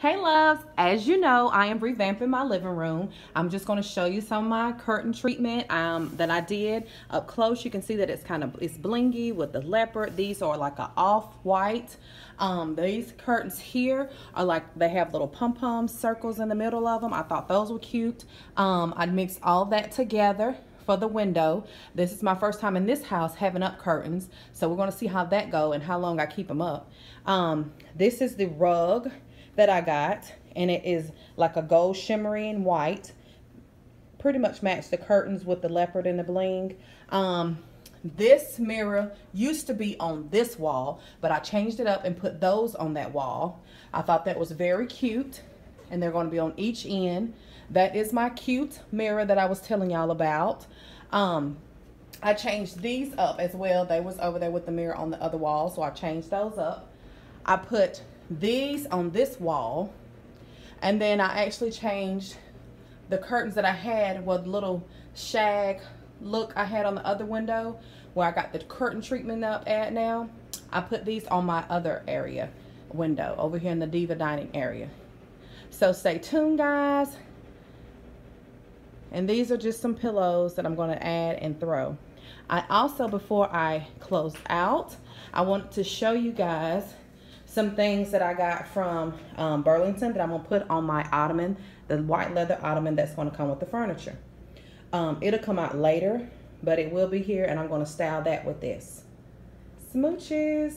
Hey loves, as you know, I am revamping my living room. I'm just going to show you some of my curtain treatment um, that I did. Up close, you can see that it's kind of, it's blingy with the leopard. These are like a off-white. Um, these curtains here are like, they have little pom-pom circles in the middle of them. I thought those were cute. Um, I mixed all that together for the window. This is my first time in this house having up curtains. So we're going to see how that go and how long I keep them up. Um, this is the rug that I got and it is like a gold shimmering white pretty much match the curtains with the leopard and the bling. Um, this mirror used to be on this wall but I changed it up and put those on that wall. I thought that was very cute and they're going to be on each end. That is my cute mirror that I was telling y'all about. Um, I changed these up as well. They was over there with the mirror on the other wall so I changed those up. I put these on this wall. And then I actually changed the curtains that I had with little shag look I had on the other window where I got the curtain treatment up at now. I put these on my other area window over here in the diva dining area. So stay tuned guys. And these are just some pillows that I'm going to add and throw. I also before I close out I want to show you guys some things that I got from um, Burlington that I'm going to put on my ottoman, the white leather ottoman that's going to come with the furniture. Um, it'll come out later, but it will be here, and I'm going to style that with this. Smooches.